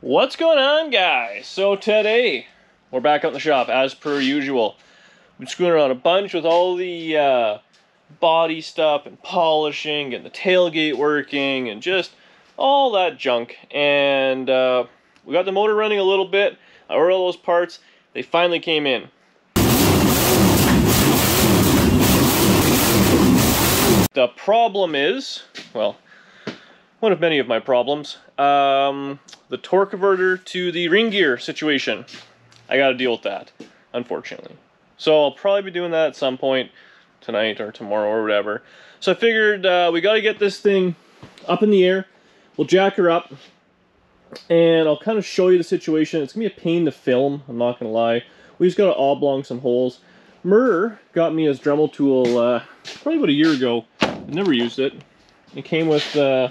What's going on, guys? So today, we're back out in the shop as per usual. Been screwing around a bunch with all the uh, body stuff and polishing and the tailgate working and just all that junk. And uh, we got the motor running a little bit. I ordered all those parts. They finally came in. The problem is, well, one of many of my problems, um, the torque converter to the ring gear situation. I got to deal with that, unfortunately. So I'll probably be doing that at some point tonight or tomorrow or whatever. So I figured uh, we got to get this thing up in the air. We'll jack her up, and I'll kind of show you the situation. It's gonna be a pain to film. I'm not gonna lie. We just got to oblong some holes. Murder got me his Dremel tool uh, probably about a year ago. I never used it. It came with uh,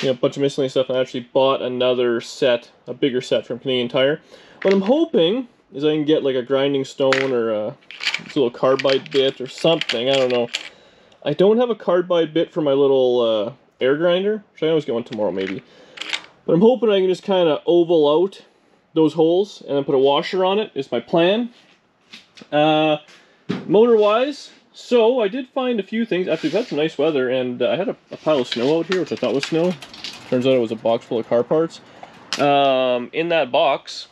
you know, a bunch of miscellaneous stuff, and I actually bought another set, a bigger set from Canadian Tire. What I'm hoping is I can get like a grinding stone or a little carbide bit or something. I don't know. I don't have a carbide bit for my little uh, air grinder, which I always get one tomorrow maybe. But I'm hoping I can just kind of oval out those holes and then put a washer on it is my plan. Uh, Motor-wise, so I did find a few things. Actually, we've had some nice weather, and uh, I had a, a, pile of snow out here, which I thought was snow. Turns out it was a box full of car parts. Um, in that box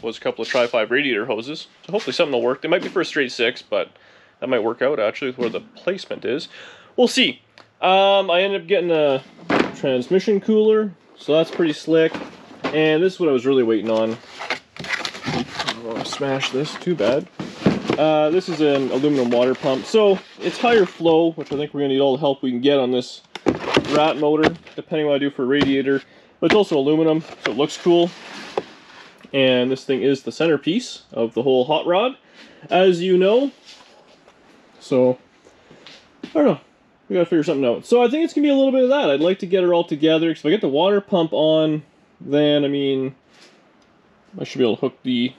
was a couple of Tri-5 radiator hoses. So hopefully something will work. They might be for a straight six, but that might work out actually with where the placement is. We'll see. Um, I ended up getting a transmission cooler, so that's pretty slick. And this is what I was really waiting on. To smash this, too bad. Uh, this is an aluminum water pump, so it's higher flow, which I think we're going to need all the help we can get on this rat motor, depending what I do for radiator. But it's also aluminum, so it looks cool. And this thing is the centerpiece of the whole hot rod, as you know. So, I don't know. We gotta figure something out. So I think it's gonna be a little bit of that. I'd like to get her all together, because if I get the water pump on, then, I mean, I should be able to hook the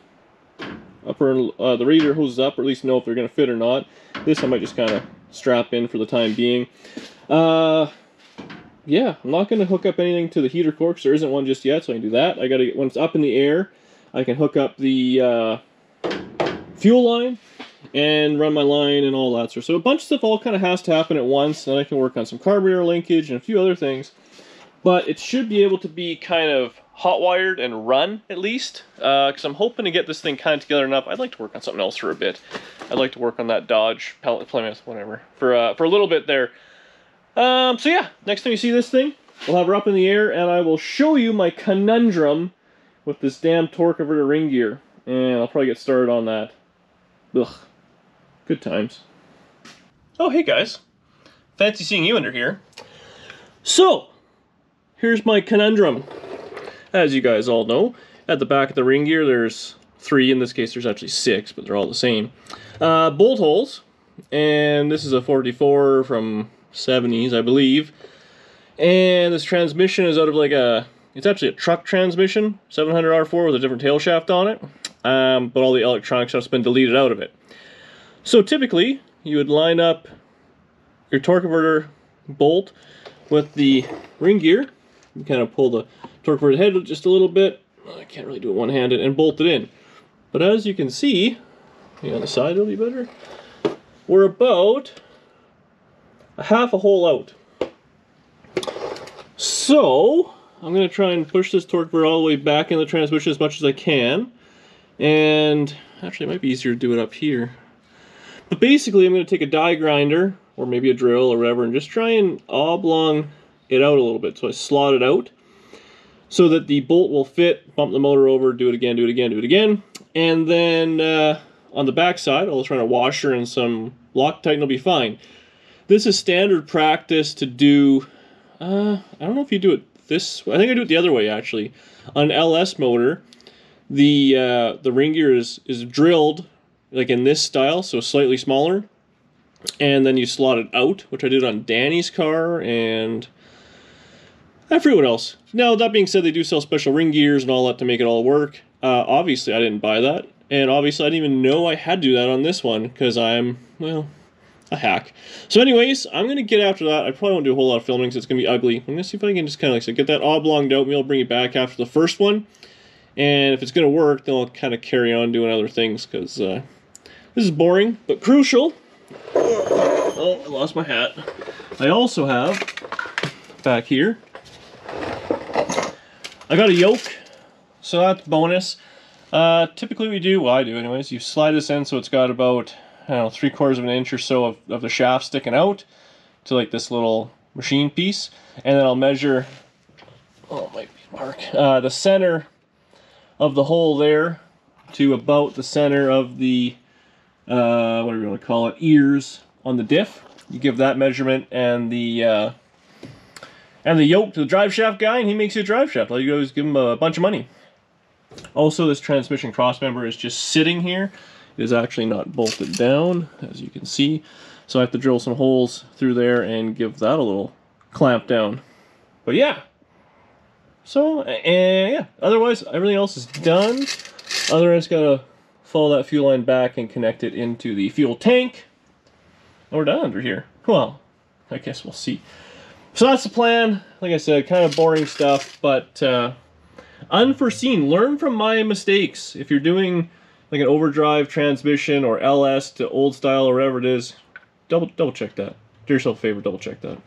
upper uh, the radiator hoses up, or at least know if they're to fit or not. This I might just kind of strap in for the time being. Uh, yeah, I'm not going to hook up anything to the heater core because there isn't one just yet, so I can do that. I got to get when it's up in the air, I can hook up the uh, fuel line and run my line and all that sort. So a bunch of stuff all kind of has to happen at once, and I can work on some carburetor linkage and a few other things. But it should be able to be kind of hot wired and run at least because uh, I'm hoping to get this thing kind of together enough. I'd like to work on something else for a bit. I'd like to work on that Dodge Plymouth, whatever, for uh, for a little bit there. Um, so yeah, next time you see this thing, we'll have her up in the air and I will show you my conundrum with this damn torque over converter ring gear. And I'll probably get started on that. Ugh. Good times. Oh, hey guys. Fancy seeing you under here. So, here's my conundrum. As you guys all know, at the back of the ring gear there's three, in this case there's actually six, but they're all the same. Uh, bolt holes, and this is a 44 from 70s, I believe. And this transmission is out of like a, it's actually a truck transmission, 700 R4 with a different tail shaft on it, um, but all the electronic stuff's been deleted out of it. So typically, you would line up your torque converter bolt with the ring gear, you kind of pull the torque converter head just a little bit. I can't really do it one-handed and bolt it in. But as you can see, the on the side it'll be better. We're about a half a hole out. So, I'm going to try and push this torque converter all the way back in the transmission as much as I can. And actually it might be easier to do it up here. But basically I'm going to take a die grinder, or maybe a drill or whatever, and just try and oblong it out a little bit. So I slot it out so that the bolt will fit, bump the motor over, do it again, do it again, do it again. And then uh, on the back side, I'll run a washer and some Loctite and it'll be fine. This is standard practice to do, uh, I don't know if you do it this. I think I do it the other way actually. On an LS motor, the uh, the ring gear is, is drilled like in this style, so slightly smaller. And then you slot it out, which I did on Danny's car and what else. Now, that being said, they do sell special ring gears and all that to make it all work. Uh, obviously, I didn't buy that. And obviously, I didn't even know I had to do that on this one because I'm, well, a hack. So anyways, I'm going to get after that. I probably won't do a whole lot of filming because it's going to be ugly. I'm going to see if I can just kind of like so get that. Maybe I'll bring it back after the first one. And if it's going to work, then I'll kind of carry on doing other things because uh, this is boring but crucial. Oh, I lost my hat. I also have back here. I got a yoke, so that's bonus. Uh, typically we do, well I do anyways, you slide this in so it's got about, I don't know, three quarters of an inch or so of, of the shaft sticking out to like this little machine piece. And then I'll measure, oh might be mark, uh, the center of the hole there to about the center of the, uh, whatever you want to call it, ears on the diff. You give that measurement and the, uh, and the yoke to the drive shaft guy, and he makes you a drive shaft. All you go is give him a bunch of money. Also, this transmission crossmember is just sitting here. It is actually not bolted down, as you can see. So I have to drill some holes through there and give that a little clamp down. But yeah. So, and yeah, otherwise, everything else is done. Other than gotta follow that fuel line back and connect it into the fuel tank. And we're done under here. Well, I guess we'll see. So that's the plan. Like I said, kind of boring stuff, but uh, unforeseen. Learn from my mistakes. If you're doing like an overdrive transmission or LS to old style or whatever it is, double double check that. Do yourself a favor, double check that.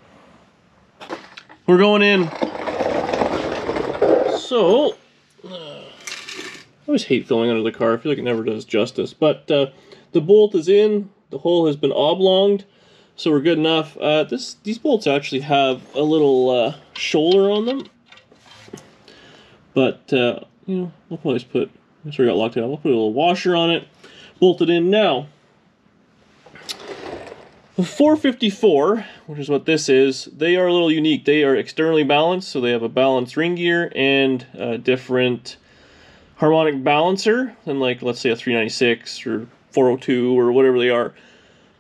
We're going in. So, uh, I always hate filling under the car. I feel like it never does justice. But uh, the bolt is in. The hole has been oblonged so we're good enough. Uh, this These bolts actually have a little uh, shoulder on them. But, uh, you know, I'll probably just put, I got Loctite, I'll put a little washer on it, bolt it in now. The 454, which is what this is, they are a little unique. They are externally balanced, so they have a balanced ring gear and a different harmonic balancer than like, let's say a 396 or 402 or whatever they are.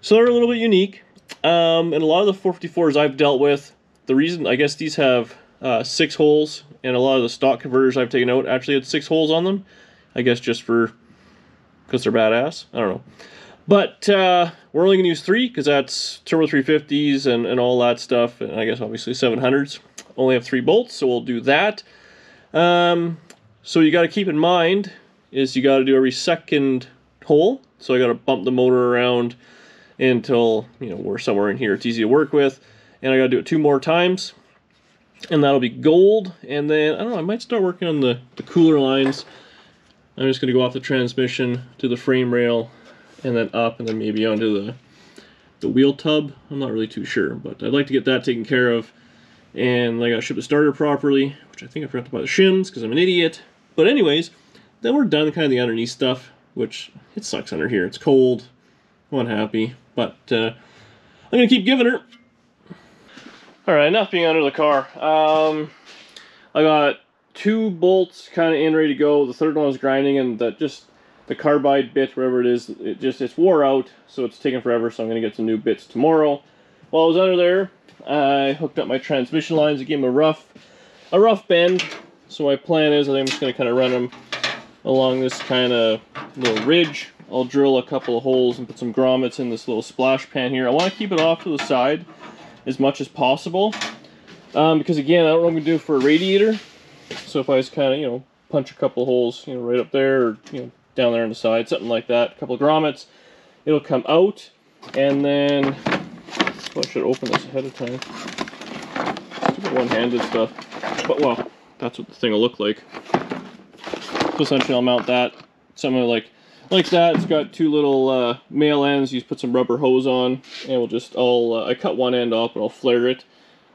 So they're a little bit unique. Um, and a lot of the 454s I've dealt with, the reason, I guess these have uh, six holes, and a lot of the stock converters I've taken out actually had six holes on them. I guess just for, because they're badass. I don't know. But uh, we're only going to use three because that's turbo 350s and, and all that stuff. And I guess obviously 700s only have three bolts, so we'll do that. Um, so you got to keep in mind is you got to do every second hole. So I got to bump the motor around until you know we're somewhere in here it's easy to work with and I gotta do it two more times and that'll be gold and then I don't know I might start working on the, the cooler lines I'm just gonna go off the transmission to the frame rail and then up and then maybe onto the the wheel tub. I'm not really too sure but I'd like to get that taken care of. And like I ship the starter properly which I think I forgot to buy the shims because I'm an idiot. But anyways then we're done kind of the underneath stuff which it sucks under here. It's cold. I'm unhappy. But uh, I'm going to keep giving her. Alright, enough being under the car. Um, I got two bolts kind of in ready to go. The third one was grinding and that just the carbide bit, wherever it is, it just it's wore out, so it's taking forever, so I'm going to get some new bits tomorrow. While I was under there, I hooked up my transmission lines. I gave them a rough, a rough bend. So my plan is I'm just going to kind of run them along this kind of little ridge I'll drill a couple of holes and put some grommets in this little splash pan here. I want to keep it off to the side as much as possible. Um, because again, I don't know what I'm going to do for a radiator. So if I just kind of, you know, punch a couple holes, you know, right up there or, you know, down there on the side, something like that, a couple of grommets, it'll come out. And then, well, I should open this ahead of time. one-handed stuff. But, well, that's what the thing will look like. So essentially I'll mount that, something like like that. It's got two little uh, male ends. You put some rubber hose on, and we'll just, I'll, uh, I cut one end off, and I'll flare it.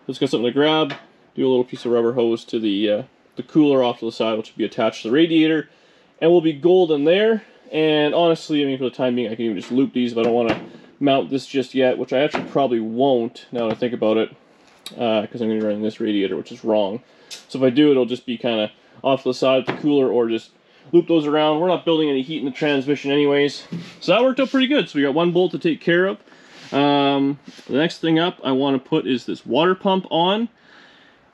It's got something to grab, do a little piece of rubber hose to the, uh, the cooler off to the side, which will be attached to the radiator, and we'll be golden there. And honestly, I mean, for the time being, I can even just loop these if I don't want to mount this just yet, which I actually probably won't, now that I think about it, because uh, I'm going to be running this radiator, which is wrong. So if I do, it'll just be kind of off to the side of the cooler, or just loop those around. We're not building any heat in the transmission anyways. So that worked out pretty good. So we got one bolt to take care of. Um, the next thing up I want to put is this water pump on.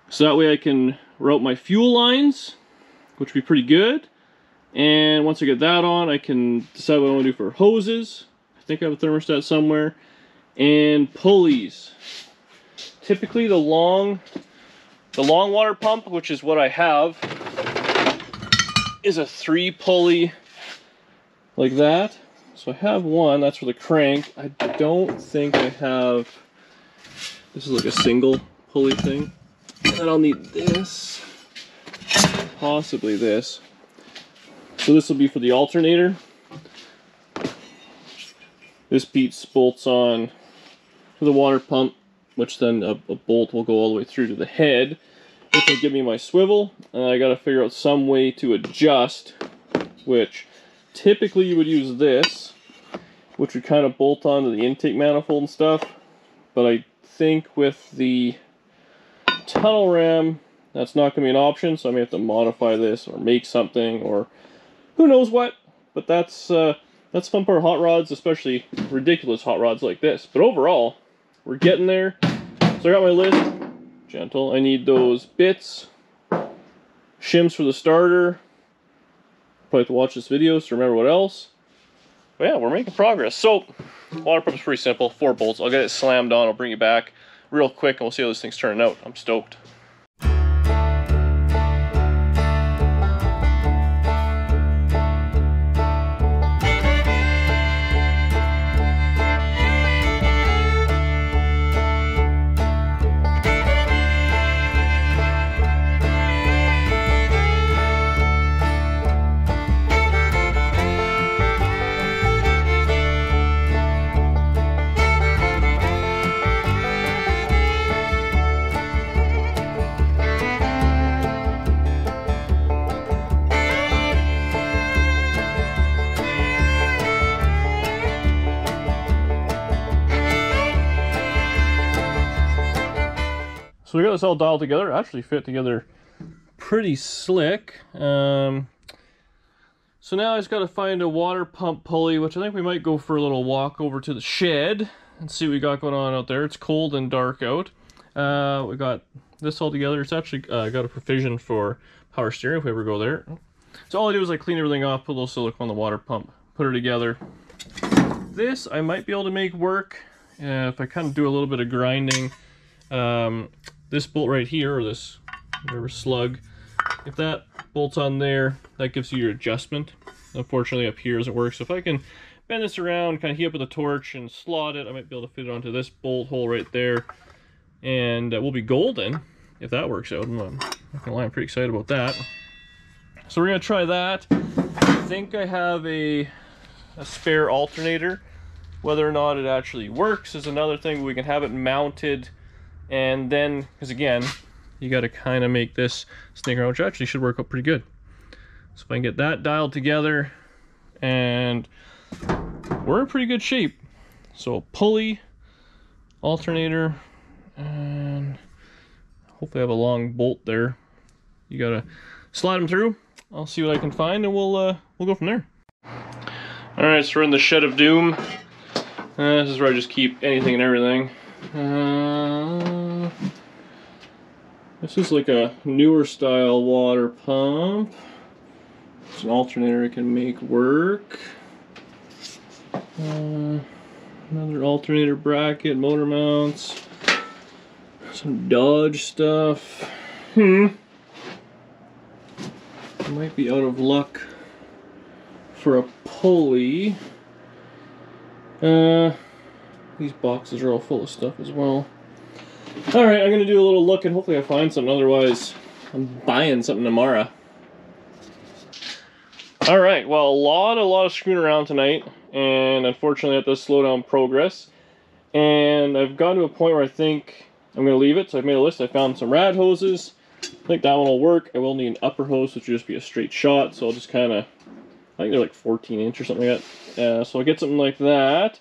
So that way I can route my fuel lines, which would be pretty good. And once I get that on, I can decide what I want to do for hoses. I think I have a thermostat somewhere. and pulleys. Typically the long, the long water pump, which is what I have, is a three pulley like that. So I have one, that's for the crank. I don't think I have, this is like a single pulley thing. And I'll need this, possibly this. So this will be for the alternator. This piece bolts on to the water pump, which then a, a bolt will go all the way through to the head, which will give me my swivel. And I gotta figure out some way to adjust, which typically you would use this, which would kind of bolt onto the intake manifold and stuff. But I think with the tunnel ram, that's not going to be an option, so I may have to modify this or make something or who knows what. But that's uh, that's fun part hot rods, especially ridiculous hot rods like this. But overall, we're getting there. So I got my list. Gentle. I need those bits, shims for the starter. Probably have to watch this video to remember what else. But yeah, we're making progress. So, water pump is pretty simple. Four bolts. I'll get it slammed on. I'll bring it back real quick and we'll see how this thing's turning out. I'm stoked. This all dialed together. Actually fit together pretty slick. Um, so now I just got to find a water pump pulley, which I think we might go for a little walk over to the shed and see what we got going on out there. It's cold and dark out. Uh, we got this all together. It's actually uh, got a provision for power steering if we ever go there. So all I do is I clean everything off, put a little silicone on the water pump, put it together. This I might be able to make work uh, if I kind of do a little bit of grinding. Um, this bolt right here, or this whatever slug, if that bolts on there, that gives you your adjustment. Unfortunately, up here doesn't work. So if I can bend this around, kind of heat up with a torch and slot it, I might be able to fit it onto this bolt hole right there. And uh, we'll be golden if that works out. I'm not gonna lie, I'm pretty excited about that. So we're gonna try that. I think I have a, a spare alternator. Whether or not it actually works is another thing. We can have it mounted and then, because again, you got to kind of make this snake around, which actually should work out pretty good. So if I can get that dialed together, and we're in pretty good shape. So pulley, alternator, and hopefully I have a long bolt there. You gotta slide them through. I'll see what I can find, and we'll uh, we'll go from there. All right, so we're in the shed of doom. Uh, this is where I just keep anything and everything. Uh, this is like a newer style water pump. It's an alternator I can make work. Uh, another alternator bracket, motor mounts. Some Dodge stuff. Hmm. I might be out of luck for a pulley. Uh, these boxes are all full of stuff as well. Alright, I'm going to do a little look and hopefully I find something. Otherwise, I'm buying something tomorrow. Alright, well, a lot, a lot of screwing around tonight. And unfortunately, have to slow down progress. And I've gotten to a point where I think I'm to leave it. So I've made a list. I found some rad hoses. I think that one will work. I will need an upper hose, which will just be a straight shot. So I'll just kind of, I think they're like 14 inch or something like that. Uh, so I'll get something like that.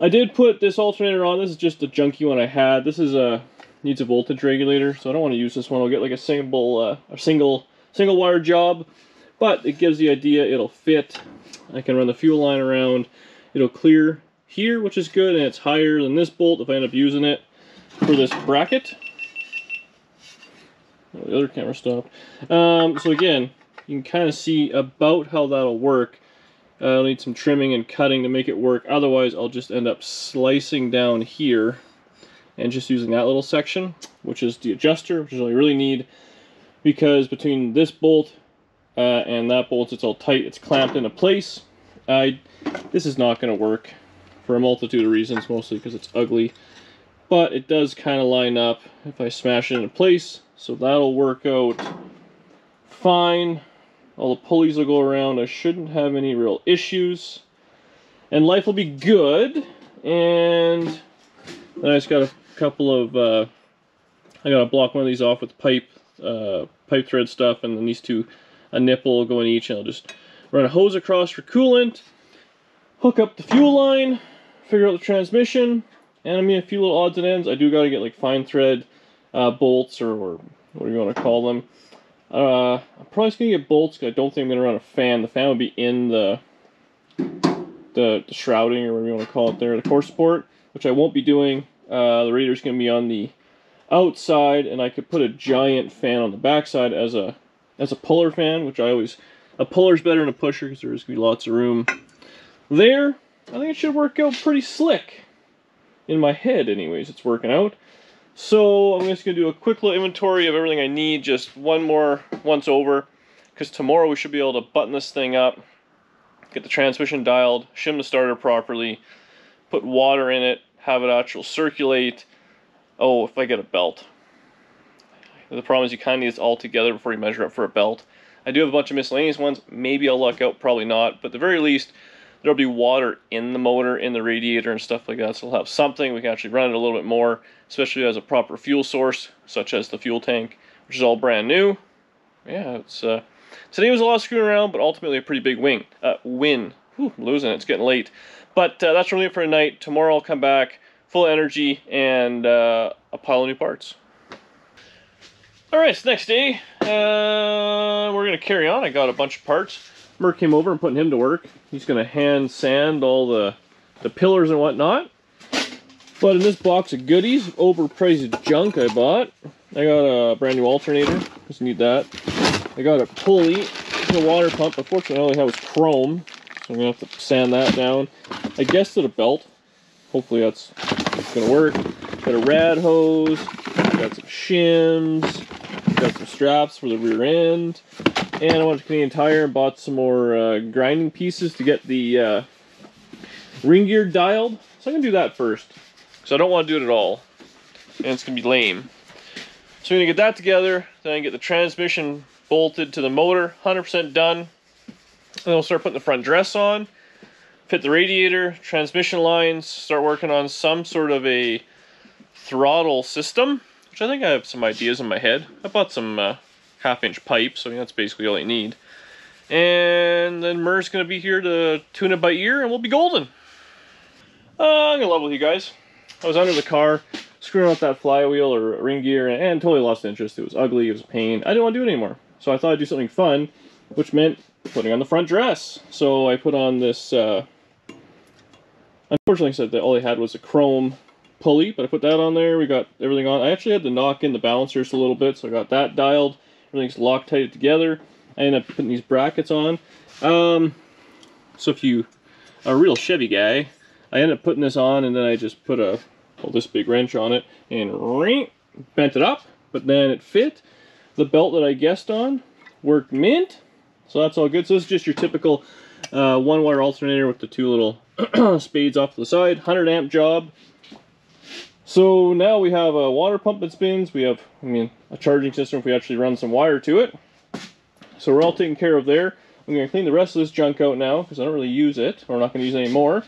I did put this alternator on. This is just a junky one I had. This is a needs a voltage regulator, so I don't want to use this one. I'll get like a single uh, a single single wire job, but it gives the idea it'll fit. I can run the fuel line around. It'll clear here, which is good, and it's higher than this bolt if I end up using it for this bracket. Oh, the other camera stopped. Um, so again, you can kind of see about how that'll work. I'll need some trimming and cutting to make it work. Otherwise, I'll just end up slicing down here and just using that little section, which is the adjuster, which is all you really need because between this bolt uh, and that bolt, it's all tight, it's clamped into place. I, this is not going to work for a multitude of reasons, mostly because it's ugly. But it does kind of line up if I smash it into place, so that'll work out fine. All the pulleys will go around. I shouldn't have any real issues. And life will be good. And then I just got a couple of, uh, I got to block one of these off with pipe, uh, pipe thread stuff, and then these two, a nipple go in each, and I'll just run a hose across for coolant, hook up the fuel line, figure out the transmission, and I mean a few little odds and ends. I do got to get like fine thread uh, bolts or, or what do you want to call them. Uh, I'm probably just gonna get bolts. Cause I don't think I'm gonna run a fan. The fan would be in the the, the shrouding or whatever you want to call it there, the core support, which I won't be doing. Uh, the radiator's gonna be on the outside, and I could put a giant fan on the backside as a as a puller fan, which I always a puller's better than a pusher because there's gonna be lots of room there. I think it should work out pretty slick. In my head, anyways, it's working out. So I'm just going to do a quick little inventory of everything I need, just one more once over, because tomorrow we should be able to button this thing up, get the transmission dialed, shim the starter properly, put water in it, have it actually circulate. Oh, if I get a belt. The problem is you kind of need this all together before you measure up for a belt. I do have a bunch of miscellaneous ones. Maybe I'll luck out, probably not. But at the very least, there'll be water in the motor, in the radiator, and stuff like that. So we'll have something. We can actually run it a little bit more, especially as a proper fuel source, such as the fuel tank, which is all brand new. Yeah, it's uh, today was a lot of screwing around, but ultimately a pretty big wing uh, win. Whew, I'm losing it. It's getting late. But uh, that's really it for tonight. Tomorrow I'll come back full energy and uh, a pile of new parts. All right, it's next day. Uh, we're gonna carry on. I got a bunch of parts. Merc came over and putting him to work. He's going to hand sand all the, the pillars and whatnot. But in this box of goodies, overpriced junk I bought, I got a brand new alternator, just need that. I got a pulley, a water pump, unfortunately all I was chrome, so I'm to have to sand that down. I guessed it a belt, hopefully that's, to work. Got a rad hose, got some shims, got some straps for the rear end, and I went to Canadian Tire and bought some more uh, grinding pieces to get the uh, ring gear dialed. So I'm going to do that first. Because I don't want to do it at all. And it's going to be lame. So I'm going to get that together. Then I get the transmission bolted to the motor. 100% done. And then we'll start putting the front dress on. Fit the radiator, transmission lines. Start working on some sort of a throttle system. Which I think I have some ideas in my head. I bought some... Uh, half inch pipe, so that's basically all you need. And then Mur's going to be here to tune it by ear, and we'll be golden. Uh, I'm going to level with you guys. I was under the car, screwing up that flywheel or ring gear, and, and totally lost interest. It was ugly, it was a pain. I didn't want to do it anymore. So I thought I'd do something fun, which meant putting on the front dress. So I put on this, uh, unfortunately I said that all I had was a chrome pulley, but I put that on there. We got everything on. I actually had to knock in the balancers a little bit, so I got that dialed. Everything's Loctite together. I end up putting these brackets on. Um, so if you are a real Chevy guy, I end up putting this on and then I just put a, well, this big wrench on it and bent it up, but then it fit. The belt that I guessed on worked mint, so that's all good. So this is just your typical uh, one wire alternator with the two little spades off to the side, 100 amp job, so now we have a water pump that spins. We have, I mean, a charging system if we actually run some wire to it. So we're all taken care of there. I'm going to clean the rest of this junk out now because I don't really use it. We're not going to use any more.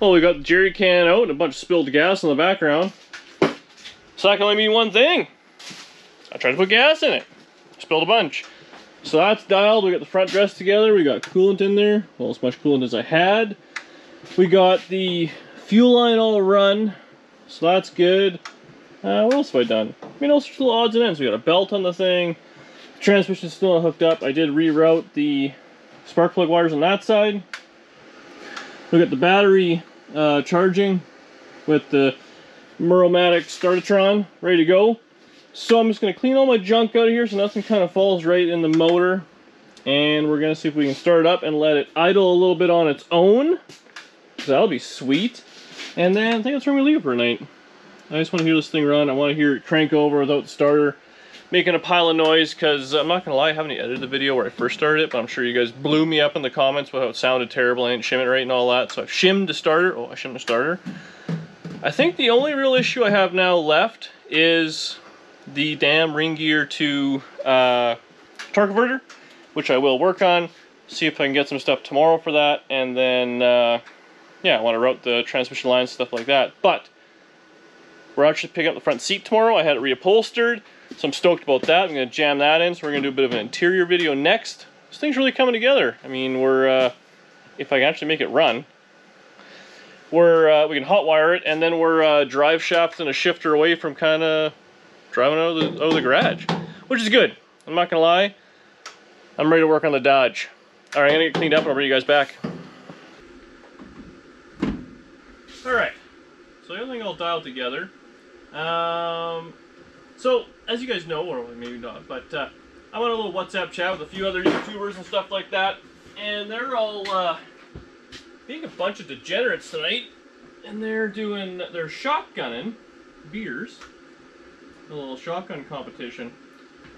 Well, we got the jerry can out and a bunch of spilled gas in the background. So that can only mean one thing. I tried to put gas in it. Spilled a bunch. So that's dialed. We got the front dress together. We got coolant in there. Well, as much coolant as I had. We got the fuel line all run. So that's good. Uh, what else have I done? I mean, all sorts of odds and ends. We got a belt on the thing. Transmission's still not hooked up. I did reroute the spark plug wires on that side. We got the battery uh, charging with the Muromatic Startatron ready to go. So I'm just going to clean all my junk out of here so nothing kind of falls right in the motor. And we're going to see if we can start it up and let it idle a little bit on its own. So that'll be sweet. And then I think that's where we leave it for night. I just want to hear this thing run. I want to hear it crank over without the starter making a pile of noise because I'm not going to lie, I haven't edited the video where I first started it, but I'm sure you guys blew me up in the comments with how it sounded terrible, I didn't shim it right and all that. So I've shimmed the starter. Oh, I shimmed the starter. I think the only real issue I have now left is the damn ring gear to uh, torque converter, which I will work on. See if I can get some stuff tomorrow for that, and then uh, yeah, I want to route the transmission lines, stuff like that. But we're actually picking up the front seat tomorrow. I had it reupholstered, so I'm stoked about that. I'm going to jam that in, so we're going to do a bit of an interior video next. This thing's really coming together. I mean, we're, uh, if I can actually make it run, we're, uh, we can hotwire it, and then we're uh, drive shaft and a shifter away from kind of driving out of, the, out of the garage, which is good. I'm not going to lie. I'm ready to work on the Dodge. All right, I'm going to get cleaned up and I'll bring you guys back. All right, so everything all dialed together. Um, so, as you guys know, or maybe not, but uh, I'm on a little WhatsApp chat with a few other YouTubers and stuff like that, and they're all uh, being a bunch of degenerates tonight, and they're doing, they're shotgunning beers, a little shotgun competition.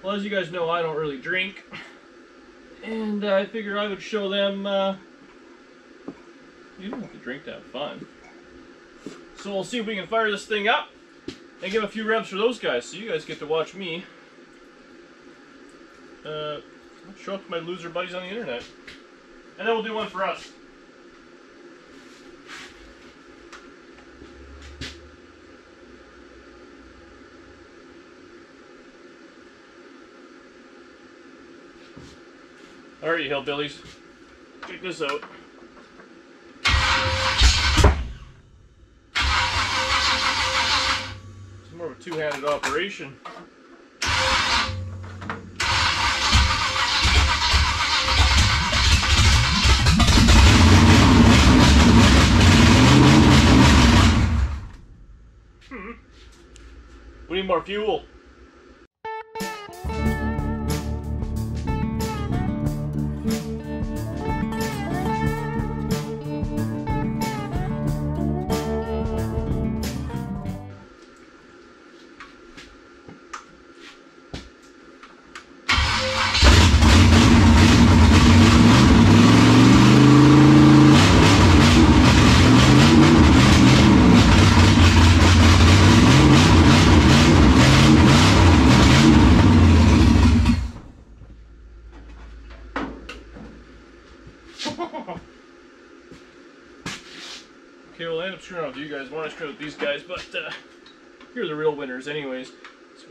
Well, as you guys know, I don't really drink, and uh, I figured I would show them, uh, you don't have to drink to have fun. So we'll see if we can fire this thing up and give a few revs for those guys, so you guys get to watch me uh, show up to my loser buddies on the internet. And then we'll do one for us. Alright, hillbillies. Check this out. It's more of a two-handed operation. Hmm. We need more fuel.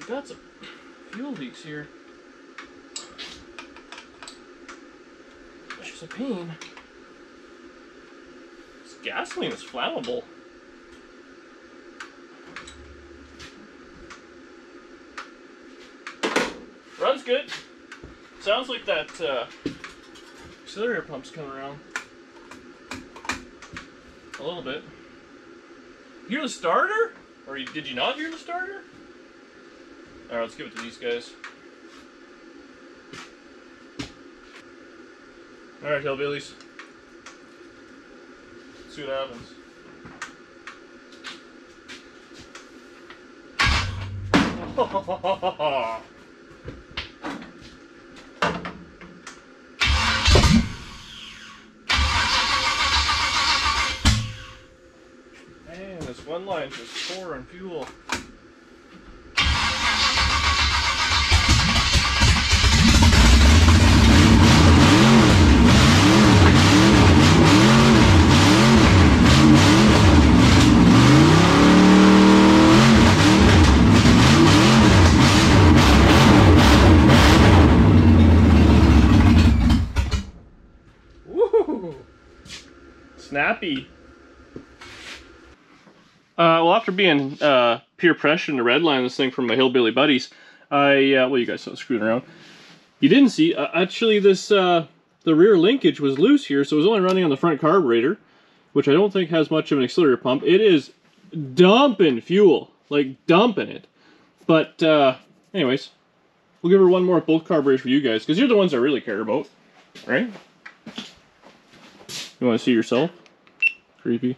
So we got some fuel leaks here. Is a pain. This gasoline is flammable. Runs good. Sounds like that uh, auxiliary pump's coming around. A little bit. You hear the starter? Or did you not hear the starter? Alright, let's give it to these guys. Alright, hillbillies. Let's see what happens. Man, this one line's just poor on fuel. Uh, well, after being uh, peer pressured to redline this thing from my hillbilly buddies, I uh, well, you guys saw screwing around. You didn't see uh, actually this uh, the rear linkage was loose here, so it was only running on the front carburetor, which I don't think has much of an accelerator pump. It is dumping fuel, like dumping it. But uh, anyways, we'll give her one more both carburetors for you guys, because you're the ones I really care about, right? You want to see yourself? Creepy.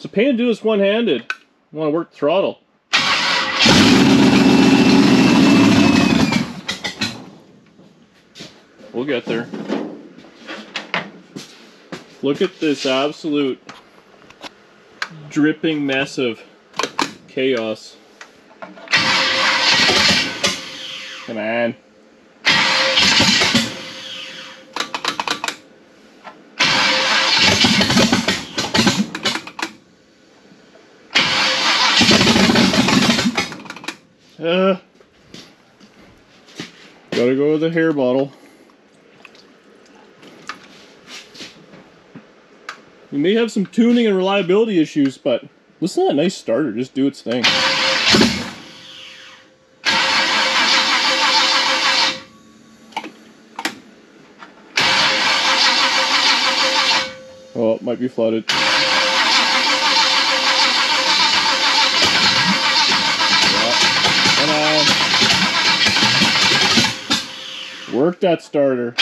It's a pain to do this one-handed. want to work the throttle. We'll get there. Look at this absolute dripping mess of chaos. Come on. Uh, gotta go with the hair bottle. You may have some tuning and reliability issues, but listen to that nice starter. Just do its thing. Oh, it might be flooded. Work that starter.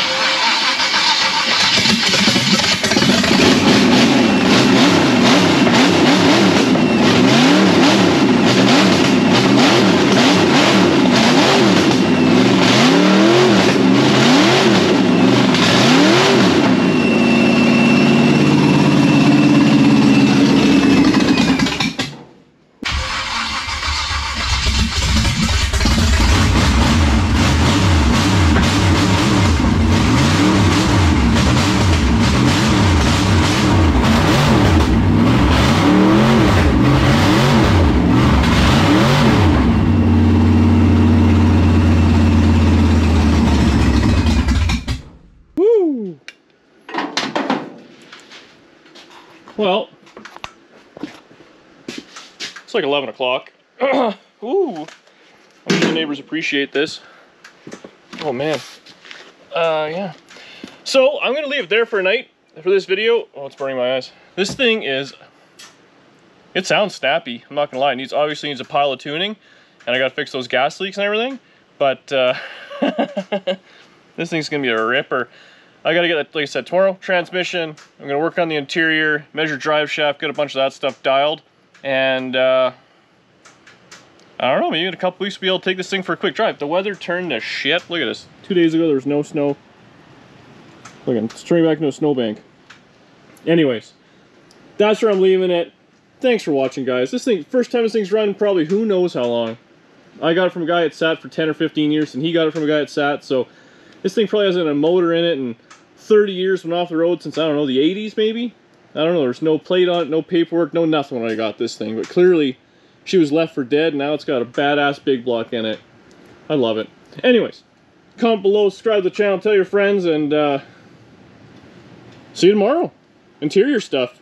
11 o'clock. Ooh, I hope the neighbors appreciate this. Oh man. Uh, yeah. So I'm gonna leave it there for a night for this video. Oh, it's burning my eyes. This thing is, it sounds snappy. I'm not gonna lie. It needs obviously needs a pile of tuning, and I gotta fix those gas leaks and everything. But uh, this thing's gonna be a ripper. I gotta get, like I said, tomorrow, transmission. I'm gonna work on the interior, measure drive shaft, get a bunch of that stuff dialed. And, uh, I don't know, maybe in a couple weeks we'll be able to take this thing for a quick drive. The weather turned to shit. Look at this. Two days ago, there was no snow. Look, it's turning back into a snowbank. Anyways, that's where I'm leaving it. Thanks for watching, guys. This thing, first time this thing's run, probably who knows how long. I got it from a guy that SAT for 10 or 15 years, and he got it from a guy that SAT, so this thing probably hasn't a motor in it, in 30 years been off the road since, I don't know, the 80s maybe? I don't know, there's no plate on it, no paperwork, no nothing when I got this thing. But clearly, she was left for dead, now it's got a badass big block in it. I love it. Anyways, comment below, subscribe to the channel, tell your friends, and uh, see you tomorrow. Interior stuff.